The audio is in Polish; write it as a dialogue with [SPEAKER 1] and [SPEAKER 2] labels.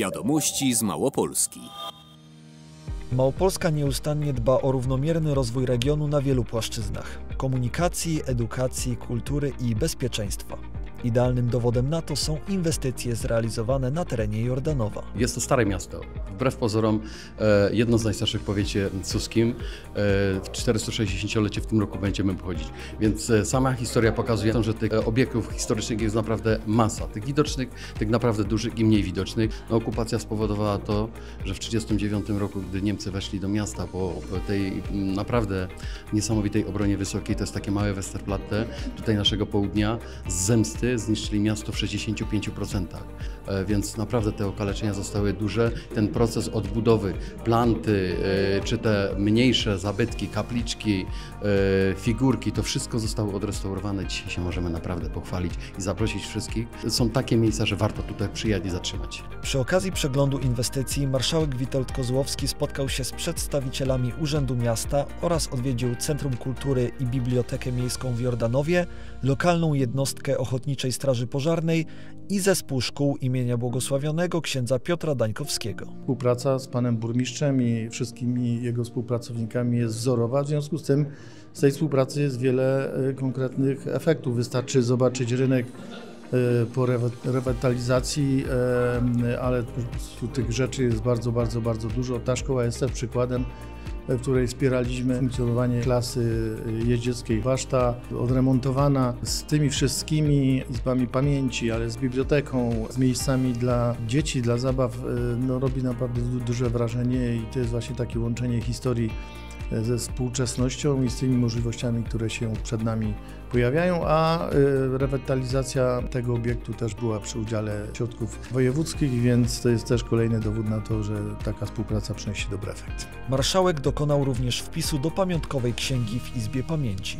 [SPEAKER 1] Wiadomości z Małopolski.
[SPEAKER 2] Małopolska nieustannie dba o równomierny rozwój regionu na wielu płaszczyznach komunikacji, edukacji, kultury i bezpieczeństwa. Idealnym dowodem na to są inwestycje zrealizowane na terenie Jordanowa.
[SPEAKER 3] Jest to stare miasto. Wbrew pozorom e, jedno z najstarszych w powiecie suskim. E, w 460-lecie w tym roku będziemy pochodzić. Więc e, sama historia pokazuje, że tych obiektów historycznych jest naprawdę masa. Tych widocznych, tych naprawdę dużych i mniej widocznych. No, okupacja spowodowała to, że w 1939 roku, gdy Niemcy weszli do miasta po tej naprawdę niesamowitej obronie wysokiej, to jest takie małe Westerplatte, tutaj naszego południa, z zemsty zniszczyli miasto w 65%. E, Więc naprawdę te okaleczenia zostały duże. Ten proces odbudowy, planty, e, czy te mniejsze zabytki, kapliczki, e, figurki, to wszystko zostało odrestaurowane. Dzisiaj się możemy naprawdę pochwalić i zaprosić wszystkich. Są takie miejsca, że warto tutaj przyjechać i zatrzymać.
[SPEAKER 2] Przy okazji przeglądu inwestycji marszałek Witold Kozłowski spotkał się z przedstawicielami Urzędu Miasta oraz odwiedził Centrum Kultury i Bibliotekę Miejską w Jordanowie, lokalną jednostkę Ochotniczej Straży Pożarnej i zespół szkół imienia błogosławionego księdza Piotra Dańkowskiego.
[SPEAKER 4] Współpraca z panem burmistrzem i wszystkimi jego współpracownikami jest wzorowa, w związku z tym z tej współpracy jest wiele e, konkretnych efektów. Wystarczy zobaczyć rynek e, po rewitalizacji, e, ale tych rzeczy jest bardzo, bardzo, bardzo dużo. Ta szkoła jest też przykładem, w której wspieraliśmy funkcjonowanie klasy jeździeckiej Waszta, odremontowana z tymi wszystkimi izbami pamięci, ale z biblioteką, z miejscami dla dzieci, dla zabaw, e, no, robi naprawdę du- duże wrażenie i to jest właśnie takie łączenie historii e, ze współczesnością i z tymi możliwościami, które się przed nami pojawiają, a e, rewitalizacja tego obiektu też była przy udziale środków wojewódzkich, więc to jest też kolejny dowód na to, że taka współpraca przynosi dobry efekt.
[SPEAKER 2] Marszałek dokonał również wpisu do pamiątkowej księgi w Izbie Pamięci.